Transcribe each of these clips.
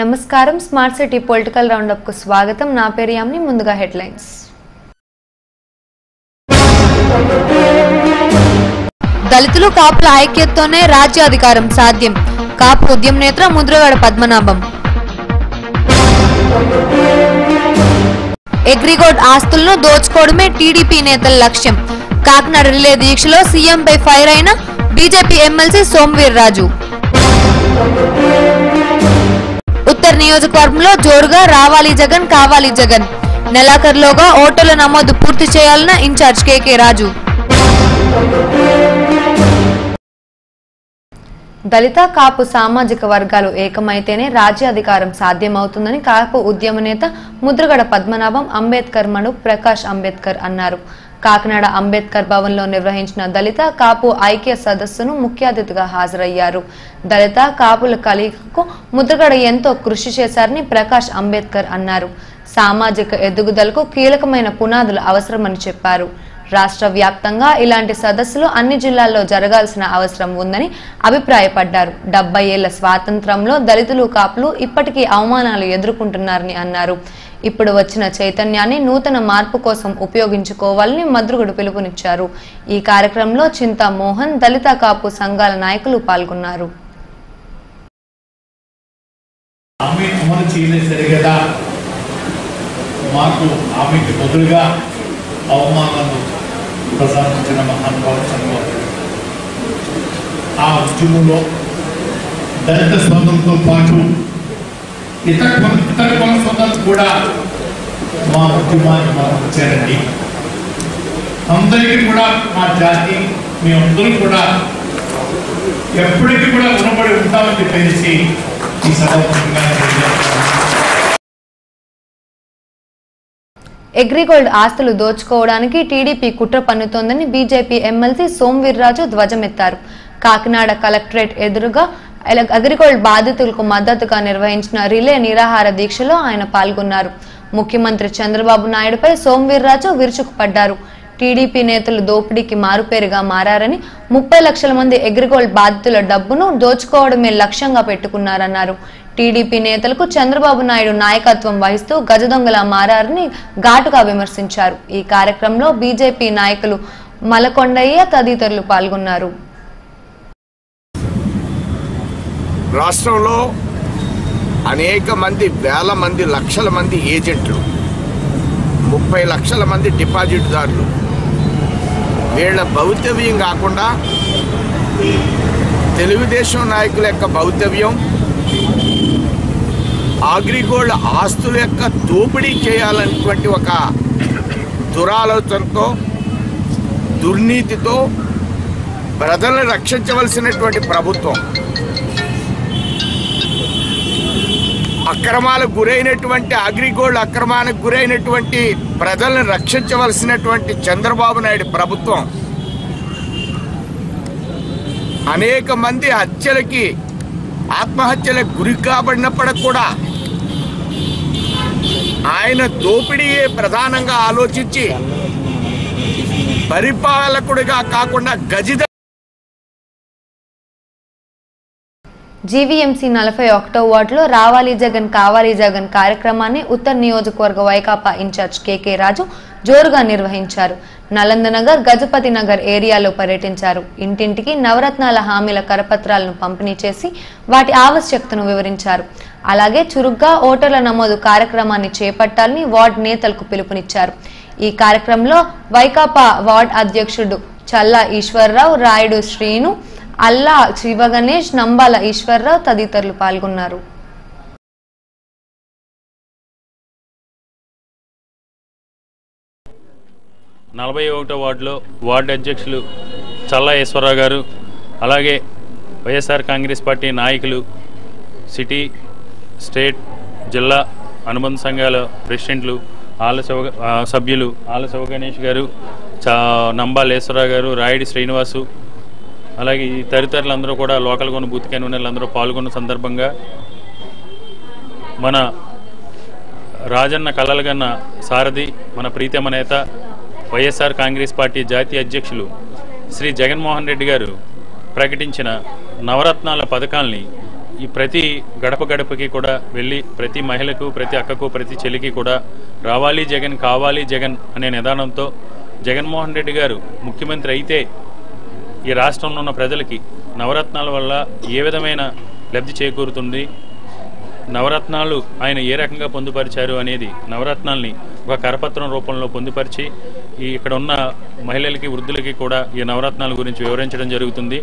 నమస్కారం. Smart city political రౌండప్కు స్వాగతం. నా పేరు యామ్ని. ముందుగా హెడ్లైన్స్. దళితులు కాపుల ఐక్యతతోనే రాజ్యాధికారం సాధ్యం. కాపు ఉద్యమ నేత ముద్రగడ పద్మనాభం. అగ్రిగోల్డ్ ఆస్తులను దోచుకోవడమే టీడీపీ నేతల లక్ష్యం. కాకినాడ రిలే దీక్షలో సీఎంపై ఫైర్ అయిన బీజేపీ ఎమ్మెల్సీ సోమవీర్రాజు. ఉత్తర్ నియోజకవర్గంలో జోరుగా రావాలి జగన్ కావాలి జగన్. నెలాఖరులోగా ఓటర్ల నమోదు పూర్తి చేయాలన్న ఇన్ఛార్జ్ కేకే రాజు. దళిత కాపు సామాజిక వర్గాలు ఏకమైతేనే రాజ్యాధికారం సాధ్యమవుతుందని కాపు ఉద్యమ నేత ముద్రగడ పద్మనాభం అంబేద్కర్ మను ప్రకాష్ అంబేద్కర్ అన్నారు. కాకినాడ అంబేద్కర్ భవన్లో నిర్వహించిన దళిత కాపు ఐక్య సదస్సును ముఖ్య అతిథిగా హాజరయ్యారు. దళిత కాపుల కలయికకు ముద్రగడ ఎంతో కృషి చేశారని ప్రకాష్ అంబేద్కర్ అన్నారు. సామాజిక ఎదుగుదలకు కీలకమైన పునాదులు అవసరమని చెప్పారు. రాష్ట్ర వ్యాప్తంగా ఇలాంటి సదస్సులు అన్ని జిల్లాల్లో జరగాల్సిన అవసరం ఉందని అభిప్రాయపడ్డారు. డెబ్బై ఏళ్ళ స్వాతంత్రంలో దళితులు కాపులు ఇప్పటికీ అవమానాలు ఎదుర్కొంటున్నారని అన్నారు. ఇప్పుడు వచ్చిన చైతన్యాన్ని నూతన మార్పు కోసం ఉపయోగించుకోవాలని మద్రుగుడు పిలుపునిచ్చారు. ఈ కార్యక్రమంలో చింతా మోహన్ దళిత కాపు సంఘాల నాయకులు పాల్గొన్నారు. అమలు చేయలేదు సరిగదా మాకు బదులుగా అవమానాలు ప్రసాదించిన మహానుభావ ఆ ఉద్యమంలో దళిత సోదరులతో పాటు ఇతర ఇతర కుల కూడా మా ఉద్యమాన్ని మాకు వచ్చారండి అందరికీ కూడా మా జాతి మేమందరం కూడా ఎప్పటికీ కూడా రుణపడి ఉంటామని చెప్పేసి ఈ సభాముఖంగా తెలియజేస్తున్నాను. ఆస్తులు దోచుకోవడానికి టీడీపీ కుట్ర పన్నుతోందని బీజేపీ ఎమ్మెల్సీ సోమవీర్రాజు ధ్వజమెత్తారు కాకినాడ కలెక్టరేట్ ఎదురుగా అగ్రిగోల్డ్ బాధితులకు మద్దతుగా నిర్వహించిన రిలే నిరాహార దీక్షలో ఆయన పాల్గొన్నారు. ముఖ్యమంత్రి చంద్రబాబు నాయుడుపై సోమవీర్రాజు విరుచుకుపడ్డారు. టీడీపీ నేతలు దోపిడీకి మారుపేరుగా మారారని ముప్పై లక్షల మంది అగ్రిగోల్డ్ బాధితుల డబ్బును దోచుకోవడమే లక్ష్యంగా పెట్టుకున్నారన్నారు. టీడీపీ నేతలకు చంద్రబాబు నాయుడు నాయకత్వం వహిస్తూ గజదొంగలా మారారని ఘాటుగా విమర్శించారు. ఈ కార్యక్రమంలో బీజేపీ నాయకులు మలకొండయ్య తదితరులు పాల్గొన్నారు. రాష్ట్రంలో అనేక మంది వేల మంది లక్షల మంది ఏజెంట్లు ముప్పై లక్షల మంది డిపాజిట్దారులు. వీళ్ళ భౌతవ్యం కాకుండా తెలుగుదేశం నాయకుల యొక్క భౌతవ్యం అగ్రిగోల్డ్ ఆస్తుల యొక్క దోపిడీ చేయాలనేటువంటి ఒక దురాలోచనతో దుర్నీతితో ప్రజలను రక్షించవలసినటువంటి ప్రభుత్వం. అక్రమాలకు గురైనటువంటి అగ్రిగోల్డ్ అక్రమానికి గురైనటువంటి ప్రజలను రక్షించవలసినటువంటి చంద్రబాబు నాయుడు ప్రభుత్వం అనేక మంది హత్యలకి ఆత్మహత్యలకు గురి కాబడినప్పటికి కూడా ఆయన దోపిడీయే ప్రధానంగా ఆలోచించి పరిపాలకుడిగా కాకుండా గజిద జీవీఎంసీ నలభై ఒకటో వార్డులో రావాలి జగన్ కావాలి జగన్ కార్యక్రమాన్ని ఉత్తర్ నియోజకవర్గ వైకాపా ఇన్ఛార్జ్ కేకే రాజు జోరుగా నిర్వహించారు. నలందనగర్ గజపతి నగర్ ఏరియాలో పర్యటించారు. ఇంటింటికి నవరత్నాల హామీల కరపత్రాలను పంపిణీ చేసి వాటి ఆవశ్యకతను వివరించారు. అలాగే చురుగ్గా ఓటర్ల నమోదు కార్యక్రమాన్ని చేపట్టాలని వార్డు నేతలకు పిలుపునిచ్చారు. ఈ కార్యక్రమంలో వైకాపా వార్డ్ అధ్యక్షుడు చల్లా ఈశ్వరరావు రాయుడు శ్రీను అల్లా శివగణేష్ నంబాల ఈశ్వరరావు తదితరులు పాల్గొన్నారు. నలభై ఒకటో వార్డులో వార్డు అధ్యక్షులు చల్లా ఈశ్వరరావు గారు అలాగే వైఎస్ఆర్ కాంగ్రెస్ పార్టీ నాయకులు సిటీ స్టేట్ జిల్లా అనుబంధ సంఘాల ప్రెసిడెంట్లు ఆల శివ సభ్యులు ఆల శివ గణేష్ గారు చా నంబాల ఈశ్వరరావు గారు రాయుడి శ్రీనివాసు అలాగే ఈ తదితరులందరూ కూడా లోకల్ కొన్ని బూత్ కన్వీనర్లు అందరూ పాల్గొన్న సందర్భంగా మన రాజన్న కలలగన్న సారథి మన ప్రీతమ నేత వైఎస్ఆర్ కాంగ్రెస్ పార్టీ జాతీయ అధ్యక్షులు శ్రీ జగన్మోహన్ రెడ్డి గారు ప్రకటించిన నవరత్నాల పథకాల్ని ఈ ప్రతి గడప గడపకి కూడా వెళ్ళి ప్రతి మహిళకు ప్రతి అక్కకు ప్రతి చెల్లికి కూడా రావాలి జగన్ కావాలి జగన్ అనే నిదానంతో జగన్మోహన్ రెడ్డి గారు ముఖ్యమంత్రి అయితే ఈ రాష్ట్రంలో ఉన్న ప్రజలకి నవరత్నాల వల్ల ఏ విధమైన లబ్ధి చేకూరుతుంది? నవరత్నాలు ఆయన ఏ రకంగా పొందుపరిచారు అనేది నవరత్నాల్ని ఒక కరపత్రం రూపంలో పొందుపరిచి ఈ ఇక్కడ ఉన్న మహిళలకి వృద్ధులకి కూడా ఈ నవరత్నాల గురించి వివరించడం జరుగుతుంది.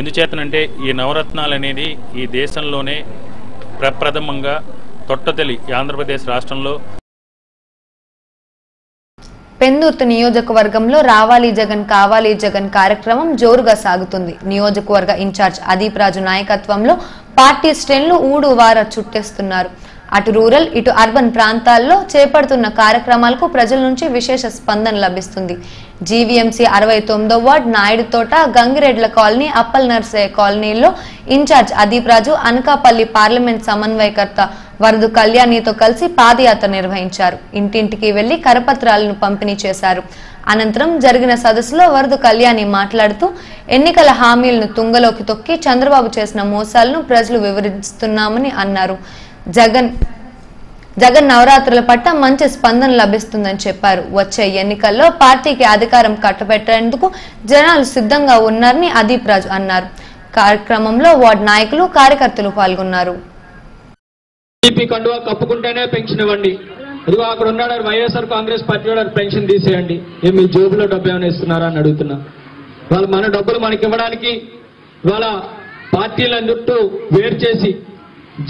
ఎందుచేతనంటే ఈ నవరత్నాలు అనేది ఈ దేశంలోనే ప్రప్రథమంగా తొట్టతలి ఆంధ్రప్రదేశ్ రాష్ట్రంలో పెందుర్తి నియోజకవర్గంలో రావాలి జగన్ కావాలి జగన్ కార్యక్రమం జోరుగా సాగుతుంది. నియోజకవర్గ ఇన్ఛార్జ్ అదీప్ రాజు నాయకత్వంలో పార్టీ శ్రేణులు ఊడు వార చుట్టేస్తున్నారు. అటు రూరల్ ఇటు అర్బన్ ప్రాంతాల్లో చేపడుతున్న కార్యక్రమాలకు ప్రజల నుంచి విశేష స్పందన లభిస్తుంది. జీవీఎంసీ అరవై తొమ్మిదో వార్డ్ నాయుడు తోట గంగిరెడ్ల కాలనీ అప్పల్ నర్సయ్య కాలనీలో ఇన్ఛార్జ్ అదీప్ రాజు అనకాపల్లి పార్లమెంట్ సమన్వయకర్త వరదు కళ్యాణితో కలిసి పాదయాత్ర నిర్వహించారు. ఇంటింటికి వెళ్ళి కరపత్రాలను పంపిణీ చేశారు. అనంతరం జరిగిన సదస్సులో వరదు కళ్యాణి మాట్లాడుతూ ఎన్నికల హామీలను తుంగలోకి తొక్కి చంద్రబాబు చేసిన మోసాలను ప్రజలు వివరిస్తున్నామని అన్నారు. జగన్ జగన్ నవరాత్రుల పట్ల మంచి స్పందన లభిస్తుందని చెప్పారు. వచ్చే ఎన్నికల్లో పార్టీకి అధికారం కట్టబెట్టేందుకు జనాలు సిద్ధంగా ఉన్నారని అదీప్ రాజు అన్నారు. కార్యక్రమంలో వార్డు నాయకులు కార్యకర్తలు పాల్గొన్నారు. టీడీపీ కండువా కప్పుకుంటేనే పెన్షన్ ఇవ్వండి ఇదిగో అక్కడ ఉన్నాడు వైఎస్ఆర్ కాంగ్రెస్ పార్టీ వాడు పెన్షన్ తీసేయండి. ఏ మీ జోబులో డబ్బు ఏమైనా ఇస్తున్నారా అని అడుగుతున్నా. వాళ్ళు మన డబ్బులు మనకి ఇవ్వడానికి వాళ్ళ పార్టీల చుట్టూ వేరు చేసి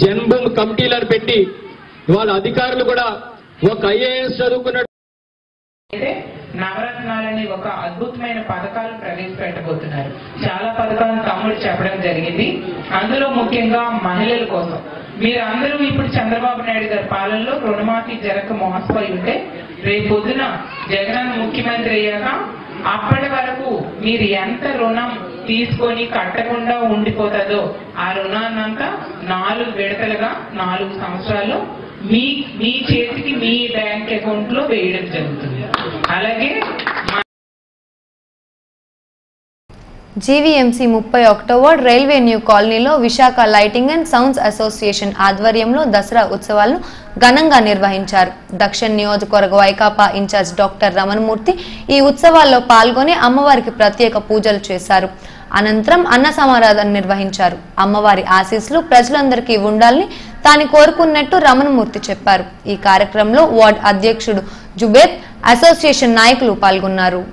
జన్మభూమి కమిటీలను పెట్టి వాళ్ళ అధికారులు కూడా ఒక ఐఏఎస్ చదువుకున్న నవరత్నాలని ఒక అద్భుతమైన పథకాలు ప్రవేశపెట్టబోతున్నారు. చాలా పథకాలను తమ్ముడు చెప్పడం జరిగింది. అందులో ముఖ్యంగా మహిళల కోసం. మీరు అందరూ ఇప్పుడు చంద్రబాబు నాయుడు గారి పాలనలో రుణమాఫీ జరగక మోసపోయి ఉంటే రేపు పొద్దున జగన్ ముఖ్యమంత్రి అయ్యాక అప్పటి వరకు మీరు ఎంత రుణం తీసుకొని కట్టకుండా ఉండిపోతుందో ఆ రుణాన్నంతా నాలుగు విడతలుగా నాలుగు సంవత్సరాలు మీ మీ చేతికి మీ బ్యాంక్ అకౌంట్లో వేయడం జరుగుతుంది. అలాగే జీవీఎంసీ ముప్పై ఒకటో వార్డ్ రైల్వే న్యూ కాలనీలో Visakha lighting and sounds association ఆధ్వర్యంలో దసరా ఉత్సవాలను ఘనంగా నిర్వహించారు. దక్షిణ నియోజకవర్గ వైకాపా ఇన్ఛార్జ్ డాక్టర్ రమణమూర్తి ఈ ఉత్సవాల్లో పాల్గొని అమ్మవారికి ప్రత్యేక పూజలు చేశారు. అనంతరం అన్న సమారాధన నిర్వహించారు. అమ్మవారి ఆశీస్సులు ప్రజలందరికీ ఉండాలని తాను కోరుకున్నట్టు రమణమూర్తి చెప్పారు. ఈ కార్యక్రమంలో వార్డ్ అధ్యక్షుడు జుబేద్ అసోసియేషన్ నాయకులు పాల్గొన్నారు.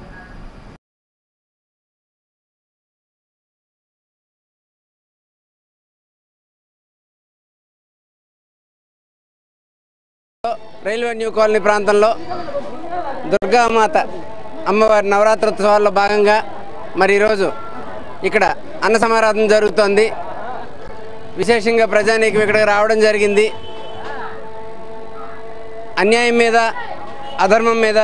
రైల్వే న్యూ కాలనీ ప్రాంతంలో దుర్గామాత అమ్మవారి నవరాత్రోత్సవాల్లో భాగంగా మరి ఈరోజు ఇక్కడ అన్న సమారాధన జరుగుతోంది. విశేషంగా ప్రజానీకం ఇక్కడికి రావడం జరిగింది. అన్యాయం మీద అధర్మం మీద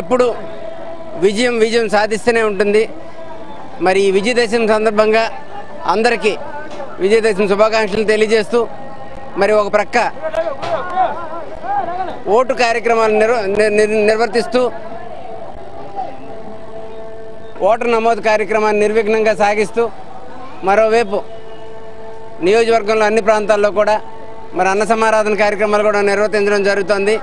ఎప్పుడు విజయం విజయం సాధిస్తూనే ఉంటుంది. మరి ఈ విజయదశమి సందర్భంగా అందరికీ విజయదశమి శుభాకాంక్షలు తెలియజేస్తూ మరి ఒక ప్రక్క ఓటు కార్యక్రమాలు నిర్వర్తిస్తూ ఓటర్ నమోదు కార్యక్రమాన్ని నిర్విఘ్నంగా సాగిస్తూ మరోవైపు నియోజకవర్గంలో అన్ని ప్రాంతాల్లో కూడా మరి అన్న సమారాధన కార్యక్రమాలు కూడా నిర్వర్తించడం జరుగుతోంది.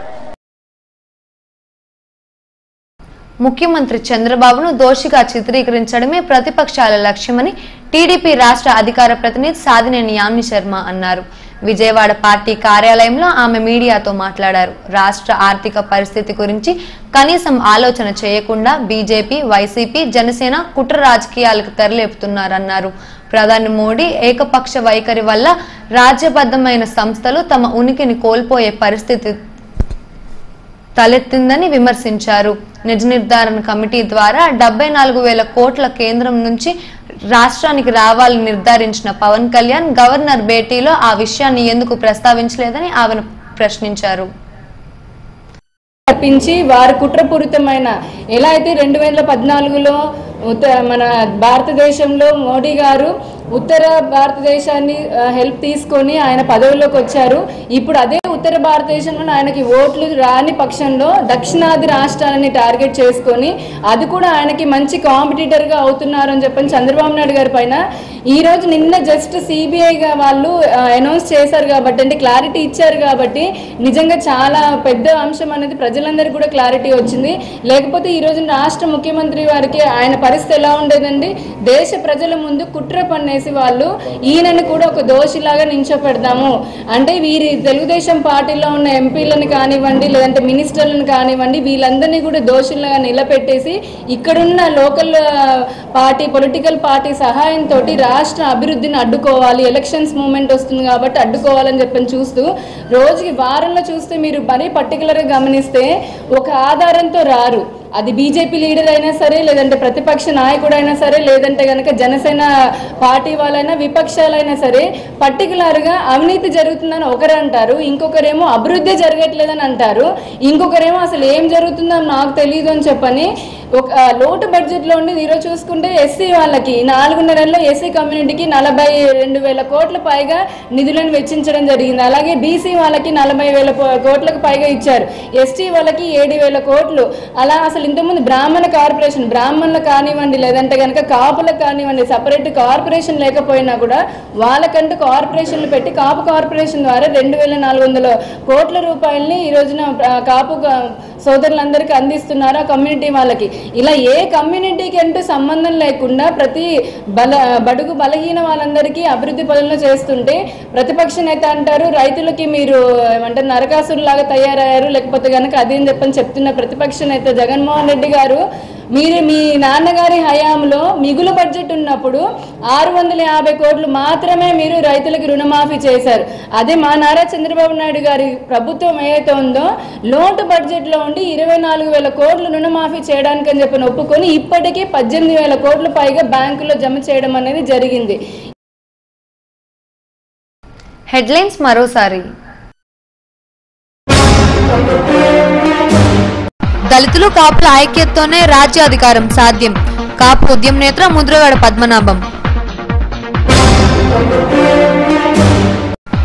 ముఖ్యమంత్రి చంద్రబాబును దోషిగా చిత్రీకరించడమే ప్రతిపక్షాల లక్ష్యమని టీడీపీ రాష్ట్ర అధికార ప్రతినిధి సాదినేని యామి శర్మ అన్నారు. విజయవాడ పార్టీ కార్యాలయంలో ఆమె మీడియాతో మాట్లాడారు. రాష్ట్ర ఆర్థిక పరిస్థితి గురించి కనీసం ఆలోచన చేయకుండా బీజేపీ వైసీపీ జనసేన కుట్ర రాజకీయాలకు తెరలేపుతున్నారన్నారు. ప్రధాని మోడీ ఏకపక్ష వైఖరి వల్ల రాజ్యబద్ధమైన సంస్థలు తమ ఉనికిని కోల్పోయే పరిస్థితి తలెత్తిందని విమర్శించారు. నిజ నిర్ధారణ కమిటీ ద్వారా డెబ్బై నాలుగు వేల కోట్ల కేంద్రం నుంచి రాష్ట్రానికి రావాలని నిర్ధారించిన పవన్ కళ్యాణ్ గవర్నర్ భేటీలో ఆ విషయాన్ని ఎందుకు ప్రస్తావించలేదని ఆమెను ప్రశ్నించారు. తప్పించి వారి కుట్రపూరితమైన ఎలా అయితే రెండు వేల పద్నాలుగులో ఉత్త- మన భారతదేశంలో మోడీ గారు ఉత్తర భారతదేశాన్ని హెల్ప్ తీసుకొని ఆయన పదవిలోకి వచ్చారు. ఇప్పుడు అదే ఉత్తర భారతదేశంలో ఆయనకి ఓట్లు రాని పక్షంలో దక్షిణాది రాష్ట్రాలని టార్గెట్ చేసుకొని అది కూడా ఆయనకి మంచి కాంపిటీటర్గా అవుతున్నారు అని చెప్పని చంద్రబాబు నాయుడు గారి పైన ఈ రోజు నిన్న జస్ట్ సిబిఐగా వాళ్ళు అనౌన్స్ చేశారు కాబట్టి అంటే క్లారిటీ ఇచ్చారు కాబట్టి నిజంగా చాలా పెద్ద అంశం అనేది ప్రజలందరికీ కూడా క్లారిటీ వచ్చింది. లేకపోతే ఈ రాష్ట్ర ముఖ్యమంత్రి వారికి ఆయన పరిస్థితి ఎలా ఉండేదండి? దేశ ప్రజల ముందు కుట్ర పన్నేసి వాళ్ళు ఈయనని కూడా ఒక దోషిలాగా నించోపెడదాము. అంటే వీరి తెలుగుదేశం పార్టీలో ఉన్న ఎంపీలను కానివ్వండి లేదంటే మినిస్టర్లను కానివ్వండి వీళ్ళందరినీ కూడా దోషులుగా నిలబెట్టేసి ఇక్కడున్న లోకల్ పార్టీ పొలిటికల్ పార్టీ సహాయంతో రాష్ట్ర అభివృద్ధిని అడ్డుకోవాలి. ఎలక్షన్స్ మూమెంట్ వస్తుంది కాబట్టి అడ్డుకోవాలని చెప్పని చూస్తూ రోజుకి వారంలో చూస్తే మీరు మరీ పర్టికులర్గా గమనిస్తే ఒక ఆధారంతో రారు. అది బీజేపీ లీడర్ అయినా సరే లేదంటే ప్రతిపక్ష నాయకుడు అయినా సరే లేదంటే కనుక జనసేన పార్టీ వాళ్ళైనా విపక్షాలైనా సరే పర్టికులర్గా అవినీతి జరుగుతుందని ఒకరు అంటారు ఇంకొకరేమో అభివృద్ధి జరగట్లేదని అంటారు ఇంకొకరేమో అసలు ఏం జరుగుతుందో నాకు తెలియదు అని చెప్పని ఒక లోటు బడ్జెట్లో ఉండి ఈరోజు చూసుకుంటే ఎస్సీ వాళ్ళకి నాలుగున్నరలో ఎస్సీ కమ్యూనిటీకి నలభై రెండు వేల కోట్ల పైగా నిధులను వెచ్చించడం జరిగింది. అలాగే బీసీ వాళ్ళకి నలభై వేల కోట్లకు పైగా ఇచ్చారు. ఎస్టీ వాళ్ళకి ఏడు వేల కోట్లు. అలా అసలు ఇంతకుముందు బ్రాహ్మణ కార్పొరేషన్ బ్రాహ్మణులు కానివ్వండి లేదంటే కనుక కాపులకు కానివ్వండి సపరేట్ కార్పొరేషన్ లేకపోయినా కూడా వాళ్ళకంటూ కార్పొరేషన్లు పెట్టి కాపు కార్పొరేషన్ ద్వారా రెండు వేల నాలుగు వందల కోట్ల రూపాయలని ఈ రోజున కాపు సోదరులందరికీ అందిస్తున్నారు కమ్యూనిటీ వాళ్ళకి. ఇలా ఏ కమ్యూనిటీకి అంటూ సంబంధం లేకుండా ప్రతి బల బడుగు బలహీన వాళ్ళందరికీ అభివృద్ధి పనులు చేస్తుంటే ప్రతిపక్ష నేత అంటారు రైతులకి మీరు ఏమంటారు నరకాసురులాగా తయారయ్యారు లేకపోతే కనుక అదేం చెప్పని చెప్తున్న ప్రతిపక్ష నేత జగన్మోహన్ రెడ్డి గారు మీరు మీ నాన్నగారి హయాంలో మిగులు బడ్జెట్ ఉన్నప్పుడు ఆరు వందల యాభై కోట్లు మాత్రమే మీరు రైతులకు రుణమాఫీ చేశారు. అదే మా నారా చంద్రబాబు నాయుడు గారి ప్రభుత్వం ఏదైతే ఉందో లోటు బడ్జెట్లో ఉండి ఇరవై నాలుగు వేల కోట్లు రుణమాఫీ చేయడానికి అని చెప్పి ఒప్పుకొని ఇప్పటికే పద్దెనిమిది వేల కోట్ల పైగా బ్యాంకులో జమ చేయడం అనేది జరిగింది. హెడ్లైన్స్ మరోసారి. దళితులు కాపుల ఐక్యతతోనే రాజ్యాధికారం సాధ్యం. కాపు ఉద్యమ నేత ముద్రగడ పద్మనాభం.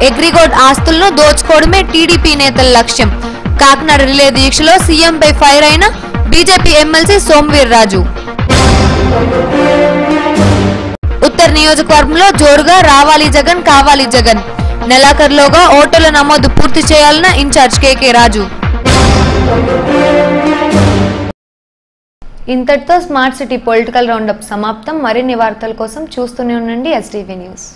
ఎగ్రిగోడ్ ఆస్తులను దోచుకోవడమే టీడీపీ నేతల లక్ష్యం. కాకినాడ రిలే దీక్షలో సీఎంపై ఫైర్ అయిన బీజేపీ ఎమ్మెల్సీ సోమవీర్ రాజు. ఉత్తర్ నియోజకవర్గంలో జోరుగా రావాలి జగన్ కావాలి జగన్. నెలాఖరులోగా ఓటర్ల నమోదు పూర్తి చేయాలన్న ఇన్ఛార్జ్ కేకే రాజు. ఇంతటితో స్మార్ట్ సిటీ పొలిటికల్ రౌండప్ సమాప్తం. మరిన్ని వార్తల కోసం చూస్తూనే ఉండండి ఎస్టీవీ న్యూస్